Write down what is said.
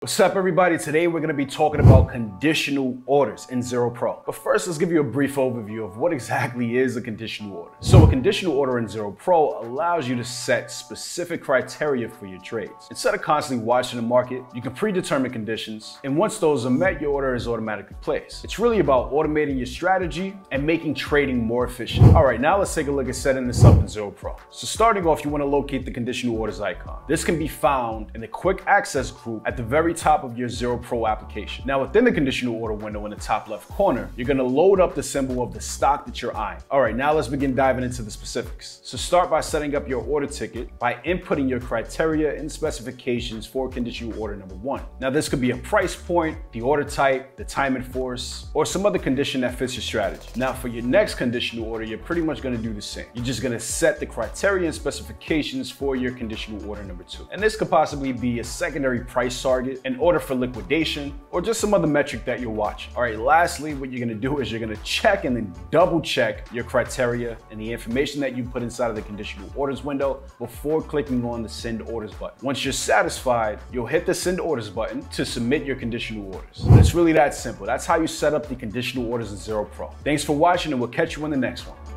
What's up everybody? Today we're going to be talking about conditional orders in ZeroPro. But first, let's give you a brief overview of what exactly is a conditional order. So a conditional order in ZeroPro allows you to set specific criteria for your trades. Instead of constantly watching the market, you can predetermine conditions, and once those are met, your order is automatically placed. It's really about automating your strategy and making trading more efficient. All right, now let's take a look at setting this up in ZeroPro. So starting off, you want to locate the conditional orders icon. This can be found in the quick access group at the very very top of your ZeroPro application. Now within the conditional order window in the top left corner, you're gonna load up the symbol of the stock that you're eyeing. All right, now let's begin diving into the specifics. So start by setting up your order ticket by inputting your criteria and specifications for conditional order number one. Now this could be a price point, the order type, the time in force, or some other condition that fits your strategy. Now for your next conditional order, you're pretty much gonna do the same. You're just gonna set the criteria and specifications for your conditional order number two. And this could possibly be a secondary price target an order for liquidation, or just some other metric that you're watching. All right, lastly, what you're gonna do is you're gonna check and then double check your criteria and the information that you put inside of the conditional orders window before clicking on the send orders button. Once you're satisfied, you'll hit the send orders button to submit your conditional orders. It's really that simple. That's how you set up the conditional orders in ZeroPro. Thanks for watching and we'll catch you in the next one.